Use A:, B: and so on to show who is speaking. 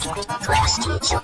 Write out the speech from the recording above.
A: Class teacher.